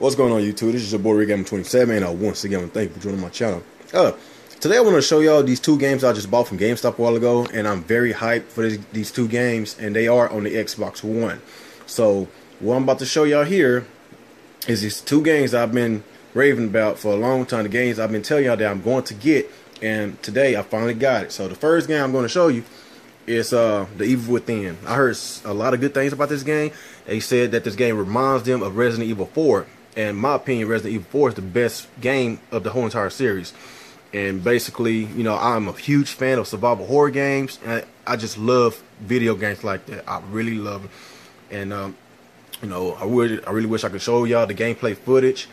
What's going on YouTube? This is your boy Rick 27 and I once again thank you for joining my channel. Uh, today I want to show y'all these two games I just bought from GameStop a while ago and I'm very hyped for this, these two games and they are on the Xbox One. So what I'm about to show y'all here is these two games I've been raving about for a long time. The games I've been telling y'all that I'm going to get and today I finally got it. So the first game I'm going to show you is uh, The Evil Within. I heard a lot of good things about this game. They said that this game reminds them of Resident Evil 4 and my opinion, Resident Evil 4 is the best game of the whole entire series. And basically, you know, I'm a huge fan of survival horror games, and I just love video games like that. I really love them. And um, you know, I would, I really wish I could show y'all the gameplay footage.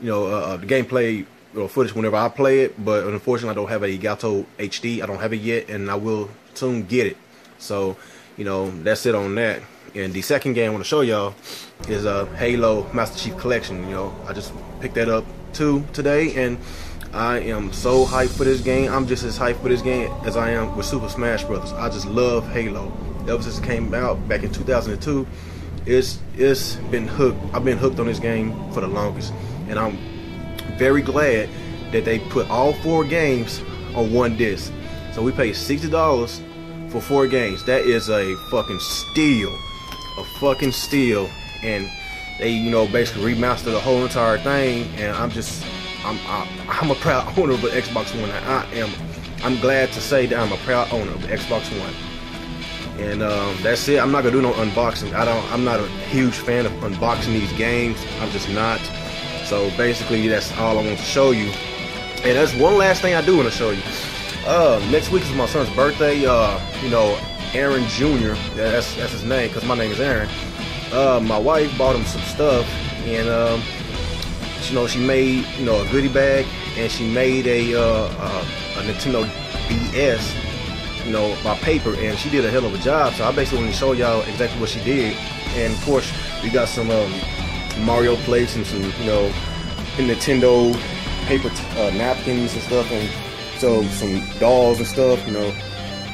You know, uh, uh the gameplay you know, footage whenever I play it, but unfortunately, I don't have a Elgato HD. I don't have it yet, and I will soon get it. So, you know, that's it on that. And the second game I want to show y'all is a uh, Halo Master Chief Collection. You know, I just picked that up too today, and I am so hyped for this game. I'm just as hyped for this game as I am with Super Smash Brothers. I just love Halo. Ever since it came out back in 2002, it's it's been hooked. I've been hooked on this game for the longest, and I'm very glad that they put all four games on one disc. So we paid sixty dollars for four games. That is a fucking steal. A fucking steal. And they you know basically remastered the whole entire thing. And I'm just I'm I'm, I'm a proud owner of the Xbox One. I am I'm glad to say that I'm a proud owner of the Xbox One. And um, that's it. I'm not gonna do no unboxing. I don't I'm not a huge fan of unboxing these games. I'm just not. So basically that's all I want to show you. And that's one last thing I do want to show you uh, next week is my son's birthday uh, you know Aaron Jr. That's that's his name because my name is Aaron. Uh, my wife bought him some stuff, and um, you know she made you know a goodie bag, and she made a uh, uh, a Nintendo DS, you know, by paper, and she did a hell of a job. So I basically want to show y'all exactly what she did, and of course we got some um, Mario plates and some you know Nintendo paper uh, napkins and stuff, and so some dolls and stuff, you know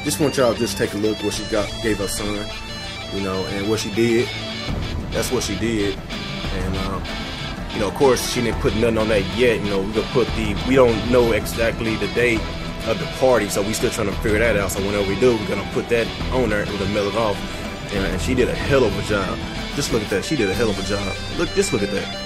just want y'all to just take a look what she got gave her son, you know, and what she did. That's what she did, and um, you know, of course, she didn't put nothing on that yet. You know, we gonna put the we don't know exactly the date of the party, so we still trying to figure that out. So whenever we do, we're gonna put that on there and mail it off. And, and she did a hell of a job. Just look at that. She did a hell of a job. Look, just look at that.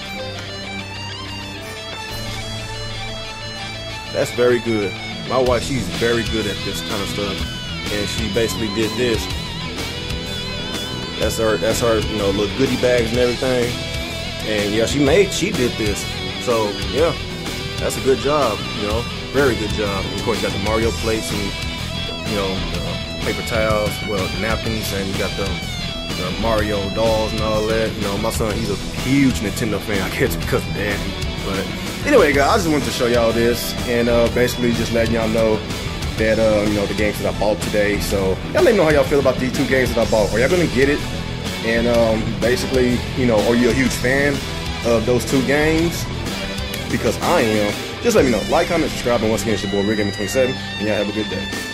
That's very good. My wife, she's very good at this kind of stuff and she basically did this. That's her. That's her. You know, little goodie bags and everything. And yeah, she made. She did this. So yeah, that's a good job. You know, very good job. And of course, you got the Mario plates and you know the paper towels, well, the napkins, and you got the, the Mario dolls and all that. You know, my son, he's a huge Nintendo fan. I guess because of daddy. But anyway, guys, I just wanted to show y'all this and uh, basically just letting y'all know that uh, you know the games that I bought today. So y'all let me know how y'all feel about these two games that I bought. Are y'all gonna get it? And um, basically, you know, are you a huge fan of those two games? Because I am. Just let me know. Like, comment, subscribe, and once again, it's your boy Rick 27 and y'all have a good day.